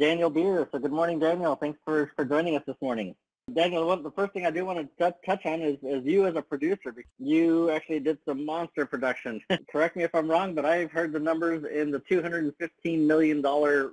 Daniel Beer. So good morning, Daniel. Thanks for, for joining us this morning. Daniel, the first thing I do want to touch on is, is you as a producer. You actually did some monster production. Correct me if I'm wrong, but I've heard the numbers in the $215 million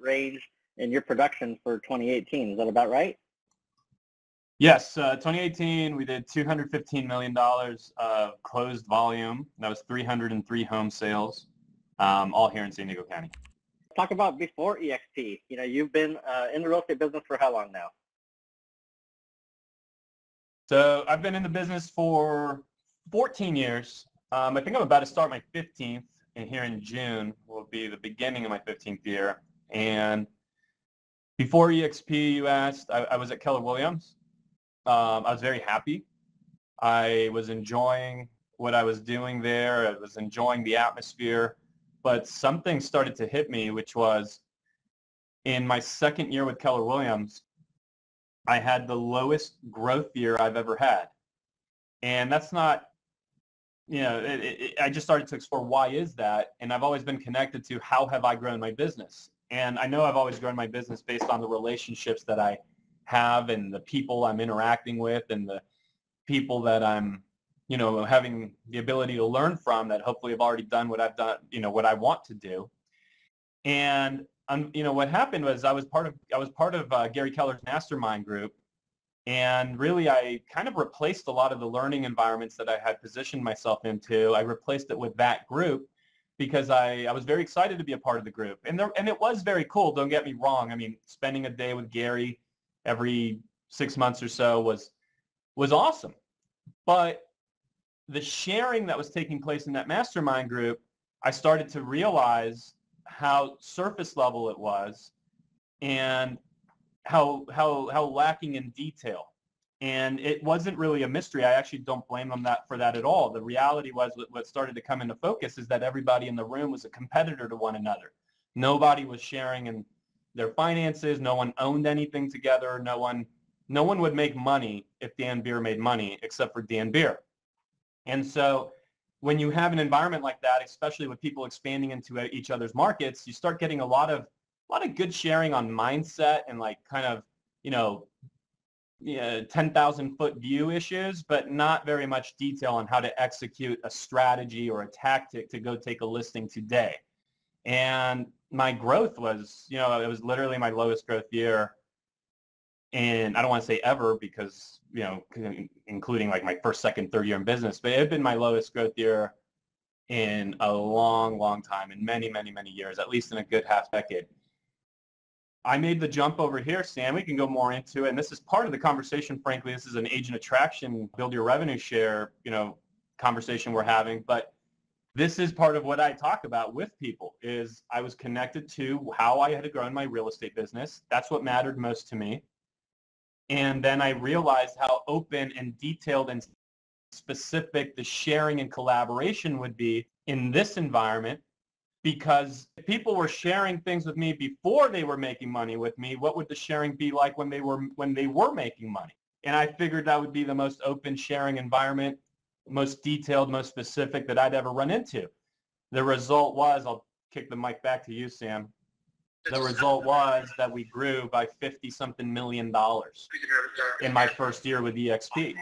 range in your production for 2018. Is that about right? Yes, uh, 2018 we did 215 million dollars of closed volume. That was 303 home sales, um, all here in San Diego County. Talk about before EXP. You know, you've been uh, in the real estate business for how long now? So I've been in the business for 14 years. Um, I think I'm about to start my 15th, and here in June will be the beginning of my 15th year. And before EXP, you asked, I, I was at Keller Williams. Um, I was very happy. I was enjoying what I was doing there. I was enjoying the atmosphere. But something started to hit me, which was in my second year with Keller Williams, I had the lowest growth year I've ever had. And that's not, you know, it, it, I just started to explore why is that? And I've always been connected to how have I grown my business? And I know I've always grown my business based on the relationships that I have and the people I'm interacting with and the people that I'm, you know, having the ability to learn from that hopefully have already done what I've done, you know, what I want to do. And um, you know, what happened was I was part of I was part of uh, Gary Keller's mastermind group, and really I kind of replaced a lot of the learning environments that I had positioned myself into. I replaced it with that group because I, I was very excited to be a part of the group, and there and it was very cool. Don't get me wrong. I mean, spending a day with Gary every six months or so was was awesome. But the sharing that was taking place in that mastermind group, I started to realize how surface level it was and how how how lacking in detail. And it wasn't really a mystery. I actually don't blame them that for that at all. The reality was what started to come into focus is that everybody in the room was a competitor to one another. Nobody was sharing in their finances. No one owned anything together. No one, no one would make money if Dan Beer made money except for Dan Beer. And so when you have an environment like that, especially with people expanding into each other's markets, you start getting a lot of a lot of good sharing on mindset and like kind of, you know, yeah, 10,000 foot view issues, but not very much detail on how to execute a strategy or a tactic to go take a listing today. And my growth was, you know, it was literally my lowest growth year. And I don't want to say ever because, you know, including like my first, second, third year in business, but it had been my lowest growth year in a long, long time, in many, many, many years, at least in a good half decade. I made the jump over here, Sam. We can go more into it. And this is part of the conversation, frankly. This is an agent attraction, build your revenue share, you know, conversation we're having. But this is part of what I talk about with people is I was connected to how I had grown my real estate business. That's what mattered most to me. And then I realized how open and detailed and specific the sharing and collaboration would be in this environment because if people were sharing things with me before they were making money with me, what would the sharing be like when they were when they were making money? And I figured that would be the most open sharing environment most detailed, most specific that I'd ever run into. The result was, I'll kick the mic back to you, Sam. The result was that we grew by 50 something million dollars in my first year with EXP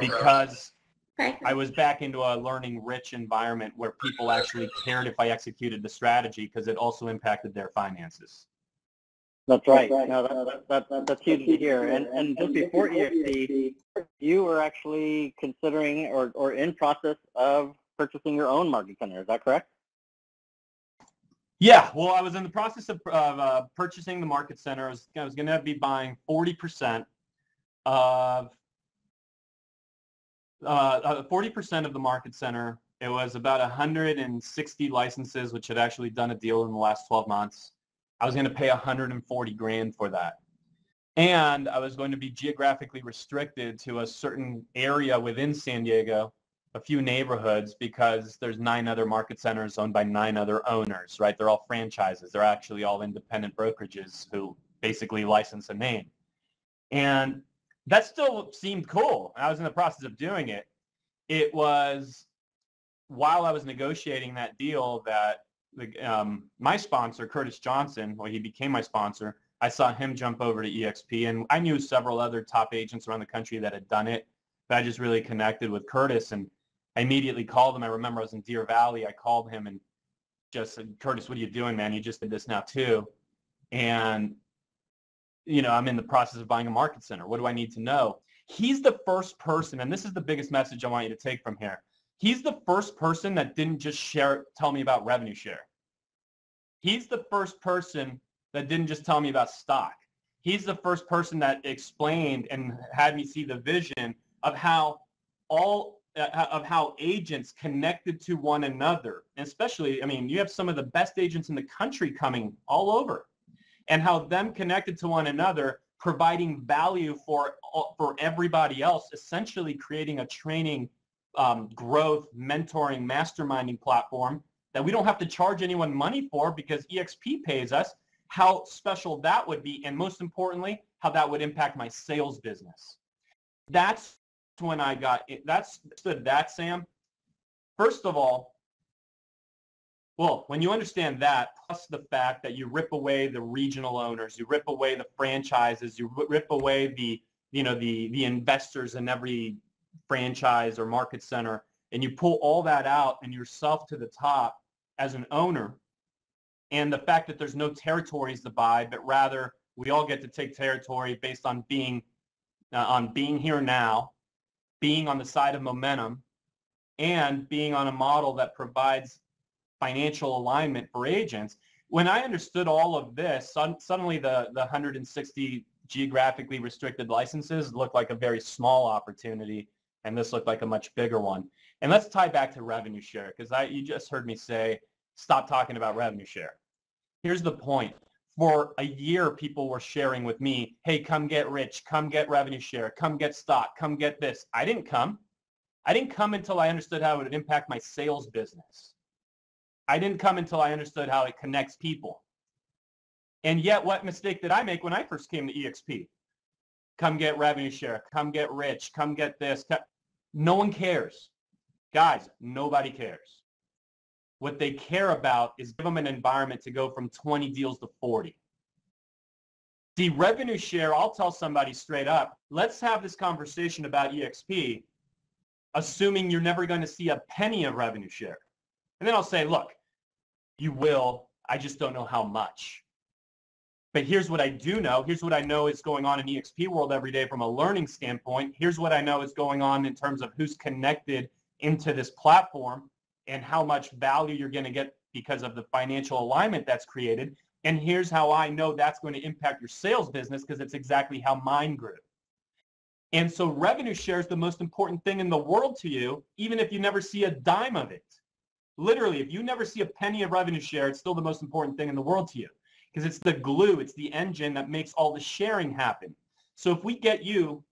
because I was back into a learning rich environment where people actually cared if I executed the strategy because it also impacted their finances. That's right. No, that, that, that, that's huge to hear. And, and just before EXP, you were actually considering or, or in process of purchasing your own market center. Is that correct? Yeah. Well, I was in the process of, of uh, purchasing the market center. I was, I was going to be buying 40% of uh, 40% uh, of the market center. It was about 160 licenses, which had actually done a deal in the last 12 months. I was going to pay 140 grand for that. And I was going to be geographically restricted to a certain area within San Diego, a few neighborhoods, because there's nine other market centers owned by nine other owners, right? They're all franchises. They're actually all independent brokerages who basically license a name. And that still seemed cool. I was in the process of doing it. It was while I was negotiating that deal that um, my sponsor, Curtis Johnson, well, he became my sponsor, I saw him jump over to EXP, and I knew several other top agents around the country that had done it. But I just really connected with Curtis, and I immediately called him. I remember I was in Deer Valley. I called him and just said, Curtis, what are you doing, man? You just did this now too. And, you know, I'm in the process of buying a market center. What do I need to know? He's the first person, and this is the biggest message I want you to take from here. He's the first person that didn't just share, tell me about revenue share. He's the first person that didn't just tell me about stock. He's the first person that explained and had me see the vision of how all of how agents connected to one another. And especially, I mean, you have some of the best agents in the country coming all over and how them connected to one another providing value for for everybody else, essentially creating a training, um, growth, mentoring, masterminding platform that we don't have to charge anyone money for because EXP pays us, how special that would be, and most importantly, how that would impact my sales business. That's when I got it. That's that, Sam. First of all, well, when you understand that, plus the fact that you rip away the regional owners, you rip away the franchises, you rip away the you know the the investors in every franchise or market center, and you pull all that out and yourself to the top as an owner, and the fact that there's no territories to buy, but rather we all get to take territory based on being uh, on being here now, being on the side of momentum, and being on a model that provides financial alignment for agents. When I understood all of this, suddenly the, the 160 geographically restricted licenses looked like a very small opportunity, and this looked like a much bigger one. And let's tie back to revenue share, because you just heard me say, stop talking about revenue share. Here's the point. For a year, people were sharing with me, hey, come get rich, come get revenue share, come get stock, come get this. I didn't come. I didn't come until I understood how it would impact my sales business. I didn't come until I understood how it connects people. And yet, what mistake did I make when I first came to EXP? Come get revenue share. Come get rich. Come get this. No one cares. Guys, nobody cares. What they care about is give them an environment to go from 20 deals to 40. The revenue share, I'll tell somebody straight up, let's have this conversation about EXP, assuming you're never going to see a penny of revenue share. And then I'll say, look, you will. I just don't know how much. But here's what I do know. Here's what I know is going on in EXP world every day from a learning standpoint. Here's what I know is going on in terms of who's connected into this platform and how much value you're going to get because of the financial alignment that's created. And here's how I know that's going to impact your sales business because it's exactly how mine grew. And so revenue share is the most important thing in the world to you, even if you never see a dime of it literally, if you never see a penny of revenue share, it's still the most important thing in the world to you because it's the glue, it's the engine that makes all the sharing happen. So if we get you,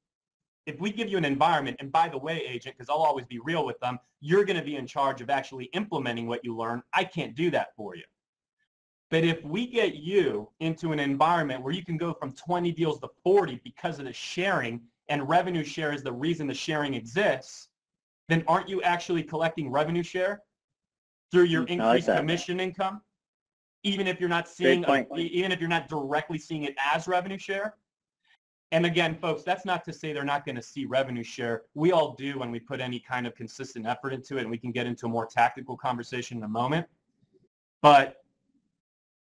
if we give you an environment, and by the way, agent, because I'll always be real with them, you're going to be in charge of actually implementing what you learn. I can't do that for you. But if we get you into an environment where you can go from 20 deals to 40 because of the sharing and revenue share is the reason the sharing exists, then aren't you actually collecting revenue share through your increased like commission income, even if you're not seeing, a, even if you're not directly seeing it as revenue share. And again, folks, that's not to say they're not going to see revenue share. We all do when we put any kind of consistent effort into it, and we can get into a more tactical conversation in a moment. But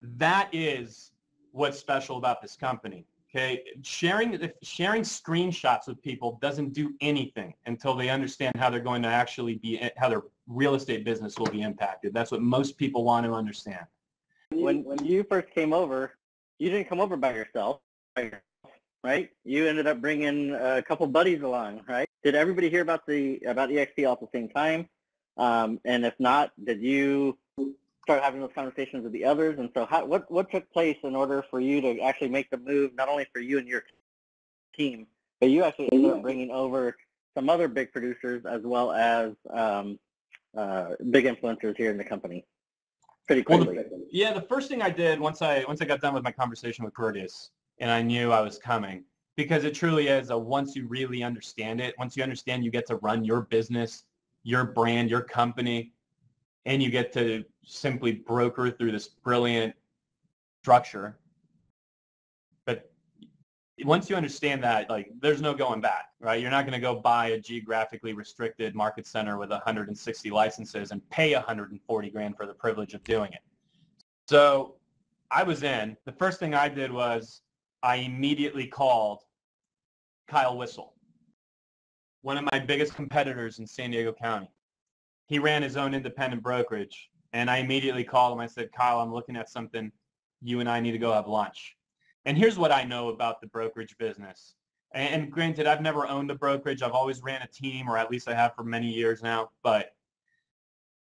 that is what's special about this company. Okay, sharing sharing screenshots with people doesn't do anything until they understand how they're going to actually be how their real estate business will be impacted. That's what most people want to understand. When when you first came over, you didn't come over by yourself, right? You ended up bringing a couple buddies along, right? Did everybody hear about the about EXP all at the same time? Um, and if not, did you start having those conversations with the others. And so how, what, what took place in order for you to actually make the move, not only for you and your team, but you actually ended up bringing over some other big producers as well as um, uh, big influencers here in the company pretty quickly. Well, the, yeah, the first thing I did once I once I got done with my conversation with Curtis and I knew I was coming because it truly is a once you really understand it, once you understand you get to run your business, your brand, your company, and you get to simply broker through this brilliant structure. But once you understand that, like there's no going back, right? You're not going to go buy a geographically restricted market center with 160 licenses and pay 140 grand for the privilege of doing it. So I was in. The first thing I did was I immediately called Kyle Whissel, one of my biggest competitors in San Diego County. He ran his own independent brokerage, and I immediately called him. I said, Kyle, I'm looking at something. You and I need to go have lunch. And here's what I know about the brokerage business. And granted, I've never owned a brokerage. I've always ran a team, or at least I have for many years now. But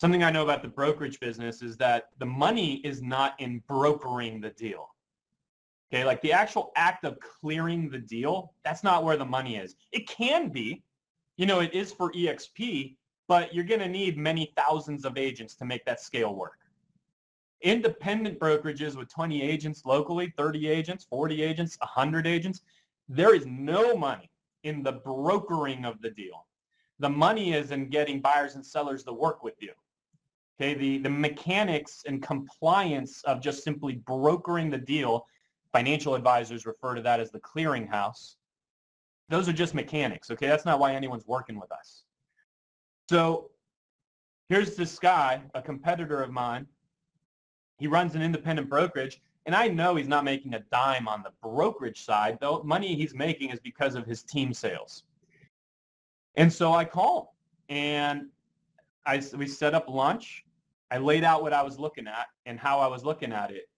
something I know about the brokerage business is that the money is not in brokering the deal. Okay, like the actual act of clearing the deal, that's not where the money is. It can be, you know, it is for EXP, but you're going to need many thousands of agents to make that scale work. Independent brokerages with 20 agents locally, 30 agents, 40 agents, 100 agents, there is no money in the brokering of the deal. The money is in getting buyers and sellers to work with you. Okay, the, the mechanics and compliance of just simply brokering the deal, financial advisors refer to that as the clearinghouse. Those are just mechanics, okay? That's not why anyone's working with us. So here's this guy, a competitor of mine. He runs an independent brokerage, and I know he's not making a dime on the brokerage side. The money he's making is because of his team sales. And so I call and I, we set up lunch. I laid out what I was looking at and how I was looking at it.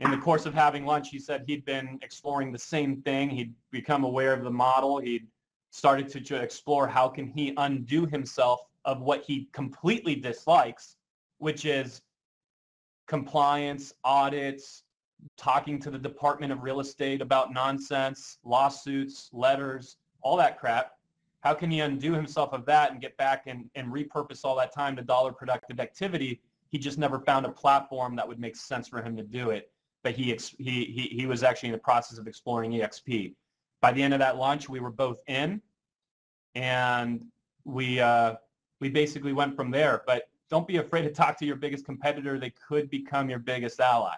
In the course of having lunch, he said he'd been exploring the same thing. He'd become aware of the model. He'd started to, explore how can he undo himself of what he completely dislikes, which is compliance, audits, talking to the Department of Real Estate about nonsense, lawsuits, letters, all that crap. How can he undo himself of that and get back and, and repurpose all that time to dollar productive activity? He just never found a platform that would make sense for him to do it. But he, he, he, he was actually in the process of exploring EXP. By the end of that lunch, we were both in, and we uh, we basically went from there. But don't be afraid to talk to your biggest competitor. They could become your biggest ally.